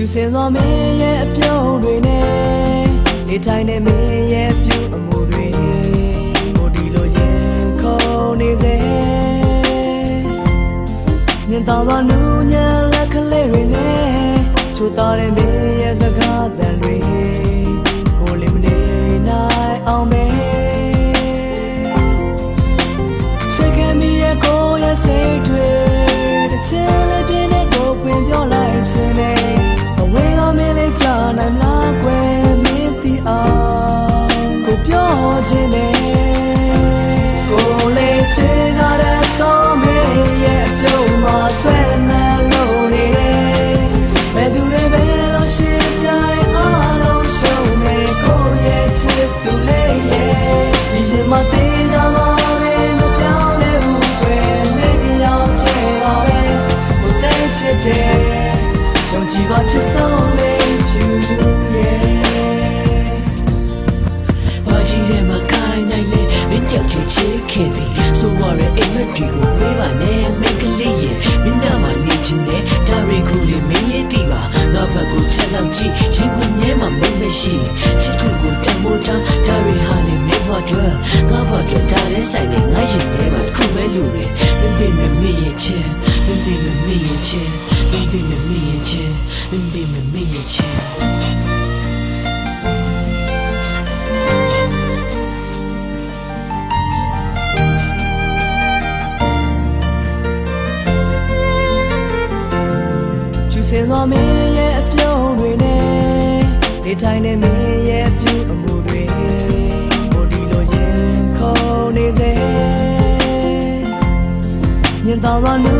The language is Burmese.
ဖြူစင်သောမင်းရဲ့အပြုံးတွေနဲ့နေထိုင်တဲ့မင်းရဲ့ပြုအမှုတွေကိုဒီလိုရင်ခုန်နေစေမြင်တော်သောနူးညံလက်ကလေးတွေနဲ့ချိုးတော်တဲ့ ချစ်ခဲ့သည်ဆိုရတဲ့အိမ်မက်တွေကိုပေးပါနဲ့မင်းကလေးရဲ့မင်းနာမှာနေချင်တဲ့ဒါရီကိုလေးမင်းရဲ့တီပါငါဘက်ကိုချက်လောက်ကြည့်ရင်ကိုမြဲမှာမင်းမရှိချစ်ခုကိုတမိုးတာဒါရီဟာလေးမင်းဘွားတို့ငါဘွားတို့ဒါလည်းဆိုင်နေငါရင်ထဲမှာခုပဲလူတွေမင်းပေးမမင်းရဲ့ချစ်မင်း င်သောမင်းရဲ့အပြုံးတွေနဲ့နေထိုင်တဲ့မင်းရဲ့ပြုအမှုတွေကိုဒီလိုရင်ခုန်နေစေမြင်တော်သောနူးညံလက်ကလေးတွေနဲ့